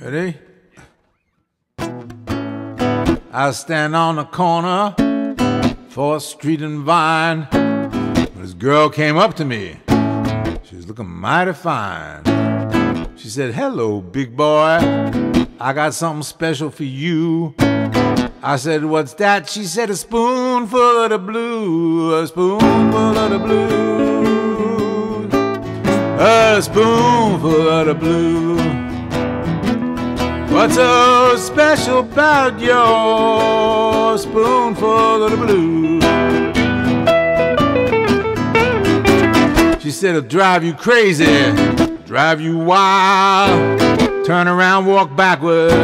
Ready? I stand on the corner, 4th Street and Vine. This girl came up to me. She was looking mighty fine. She said, Hello, big boy. I got something special for you. I said, What's that? She said, A spoonful of the blue, a spoonful of the blue, a spoonful of the blue. What's so special about your spoonful of the blue? She said it'll drive you crazy, drive you wild. Turn around, walk backwards,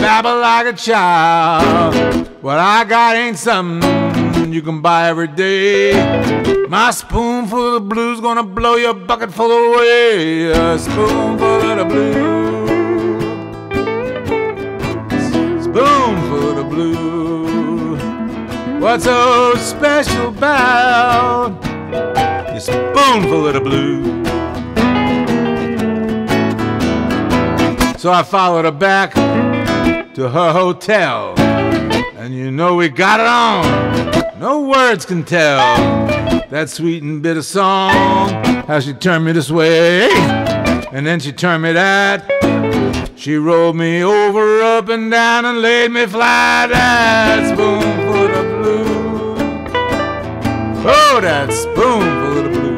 babble like a child. What I got ain't something you can buy every day. My spoonful of the blue's gonna blow your bucket full away. A spoonful of the blue. Of the blue. What's so special about your spoonful of the blue? So I followed her back to her hotel. And you know we got it on. No words can tell. That sweet and bitter song. How she turned me this way. And then she turned me that. She rolled me over, up and down, and laid me flat. That spoonful of blue. Oh, that spoonful of blue.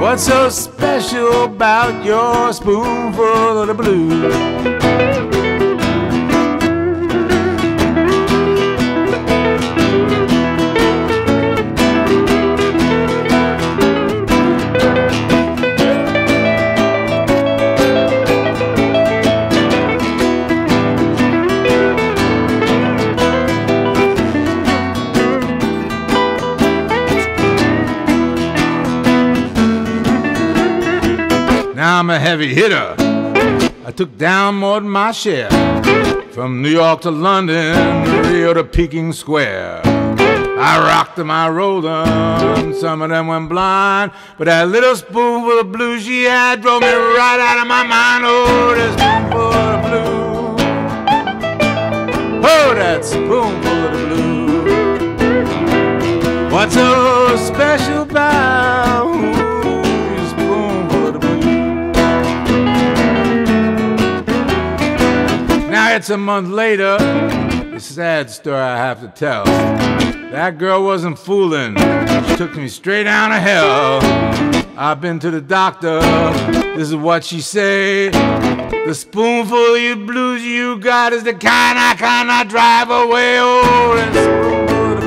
What's so special about your spoonful of blue? I'm a heavy hitter. I took down more than my share. From New York to London, Rio to Peking Square. I rocked them, I rolled them. Some of them went blind. But that little spoonful of blue she had drove me right out of my mind. Oh, that spoonful of blue. It's a month later. A sad story I have to tell. That girl wasn't fooling. She took me straight down to hell. I've been to the doctor. This is what she say. The spoonful of blues you got is the kind I cannot drive away. Oh, that spoonful of the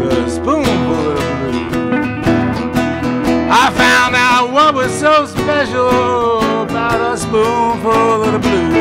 blue. The spoonful of the. I found out what was so special of the blue.